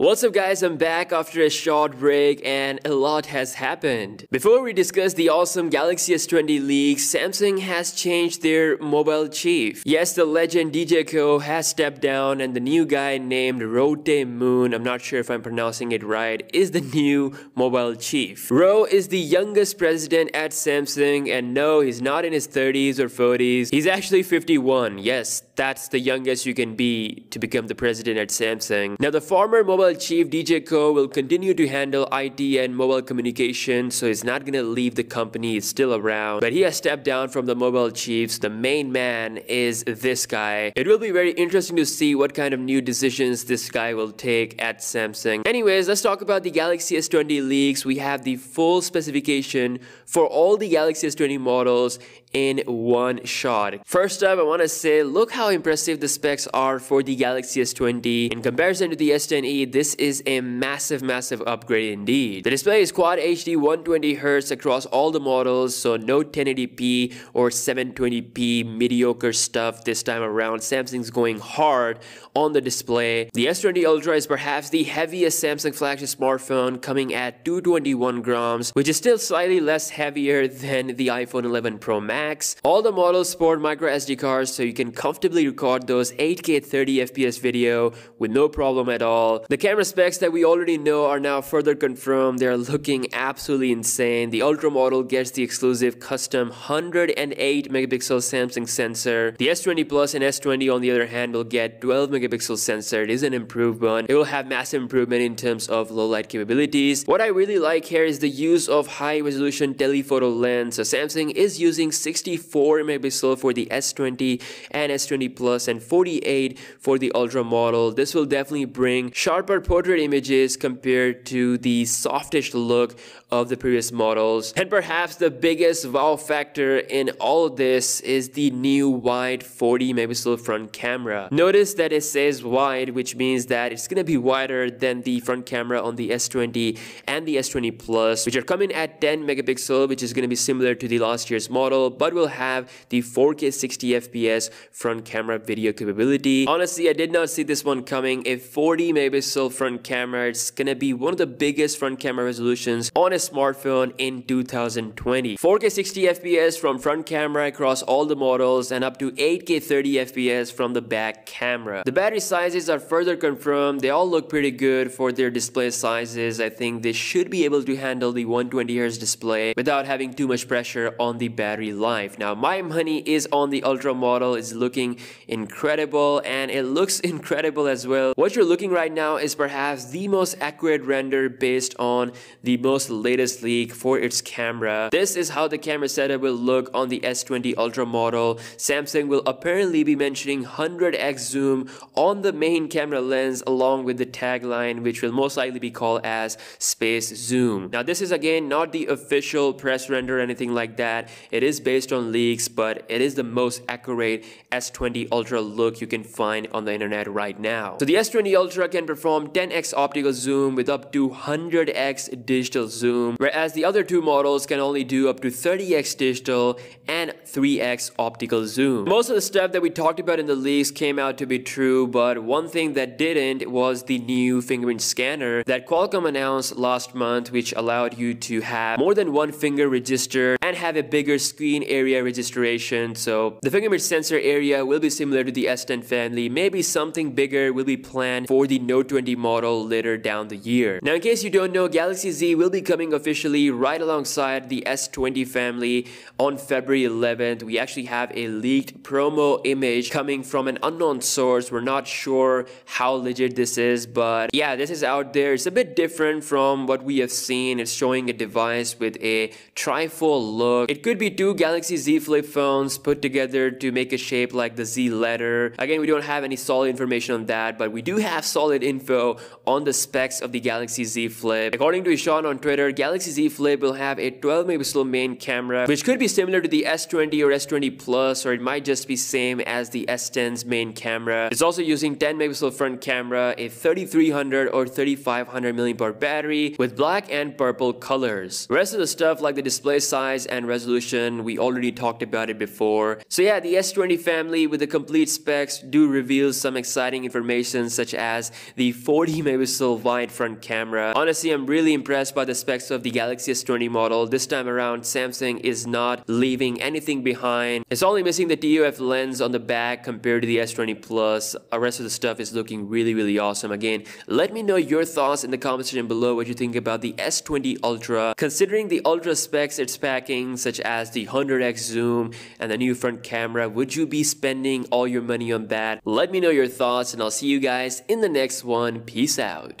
What's up guys, I'm back after a short break and a lot has happened. Before we discuss the awesome Galaxy S20 leaks, Samsung has changed their mobile chief. Yes, the legend DJ Koh has stepped down and the new guy named Roh Tae Moon, I'm not sure if I'm pronouncing it right, is the new mobile chief. Roh is the youngest president at Samsung and no, he's not in his 30s or 40s. He's actually 51. Yes, that's the youngest you can be to become the president at Samsung. Now the former mobile chief DJ Koh will continue to handle IT and mobile communication, so he's not gonna leave the company, he's still around. But he has stepped down from the mobile chiefs. The main man is this guy. It will be very interesting to see what kind of new decisions this guy will take at Samsung. Anyways, let's talk about the Galaxy S20 leaks. We have the full specification for all the Galaxy S20 models in one shot. First up, I want to say, look how impressive the specs are for the Galaxy S20. In comparison to the S10e, this is a massive, massive upgrade indeed. The display is Quad HD 120Hz across all the models, so no 1080p or 720p mediocre stuff this time around. Samsung's going hard on the display. The S20 Ultra is perhaps the heaviest Samsung flagship smartphone coming at 221 grams, which is still slightly less heavier than the iPhone 11 Pro Max Max. All the models sport micro SD cards so you can comfortably record those 8K 30 FPS video with no problem at all. The camera specs that we already know are now further confirmed. They're looking absolutely insane. The Ultra model gets the exclusive custom 108 megapixel Samsung sensor. The S20 Plus and S20 on the other hand will get 12 megapixel sensor. It is an improved one. It will have massive improvement in terms of low light capabilities. What I really like here is the use of high resolution telephoto lens. So Samsung is using 64 megapixel for the S20 and S20 Plus and 48 for the Ultra model. This will definitely bring sharper portrait images compared to the softish look of the previous models. And perhaps the biggest wow factor in all of this is the new wide 40 megapixel front camera. Notice that it says wide which means that it's gonna be wider than the front camera on the S20 and the S20 Plus which are coming at 10 megapixel which is gonna be similar to the last year's model but will have the 4K 60 FPS front camera video capability. Honestly, I did not see this one coming. A 40 megapixel front camera, it's gonna be one of the biggest front camera resolutions on a smartphone in 2020. 4K 60 FPS from front camera across all the models and up to 8K 30 FPS from the back camera. The battery sizes are further confirmed. They all look pretty good for their display sizes. I think they should be able to handle the 120Hz display without having too much pressure on the battery life life. Now my money is on the Ultra model. It's looking incredible and it looks incredible as well. What you're looking right now is perhaps the most accurate render based on the most latest leak for its camera. This is how the camera setup will look on the S20 Ultra model. Samsung will apparently be mentioning 100x zoom on the main camera lens along with the tagline which will most likely be called as space zoom. Now this is again not the official press render or anything like that. It is based on leaks, but it is the most accurate S20 The ultra look you can find on the internet right now. So the S20 Ultra can perform 10x optical zoom with up to 100x digital zoom, whereas the other two models can only do up to 30x digital and 3x optical zoom. Most of the stuff that we talked about in the leaks came out to be true, but one thing that didn't was the new fingerprint scanner that Qualcomm announced last month, which allowed you to have more than one finger registered and have a bigger screen area registration. So the fingerprint sensor area will be similar to the S10 family. Maybe something bigger will be planned for the Note 20 model later down the year. Now in case you don't know, Galaxy Z will be coming officially right alongside the S20 family on February 11th. We actually have a leaked promo image coming from an unknown source. We're not sure how legit this is, but yeah, this is out there. It's a bit different from what we have seen. It's showing a device with a trifold look. It could be two Galaxy Galaxy Z Flip phones put together to make a shape like the Z letter. Again, we don't have any solid information on that, but we do have solid info on the specs of the Galaxy Z Flip. According to Ishan on Twitter, Galaxy Z Flip will have a 12 megapixel main camera, which could be similar to the S20 or S20 Plus, or it might just be same as the S10's main camera. It's also using 10 megapixel front camera, a 3300 or 3500 mAh battery with black and purple colors. The rest of the stuff like the display size and resolution, we already talked about it before. So yeah, the S20 family with the complete specs do reveal some exciting information such as the 40 megapixel wide front camera. Honestly, I'm really impressed by the specs of the Galaxy S20 model. This time around, Samsung is not leaving anything behind. It's only missing the TOF lens on the back compared to the S20 Plus. The rest of the stuff is looking really, really awesome. Again, let me know your thoughts in the comment section below what you think about the S20 Ultra. Considering the Ultra specs it's packing, such as the 100x zoom and the new front camera, would you be spending all your money on that? Let me know your thoughts and I'll see you guys in the next one. Peace out.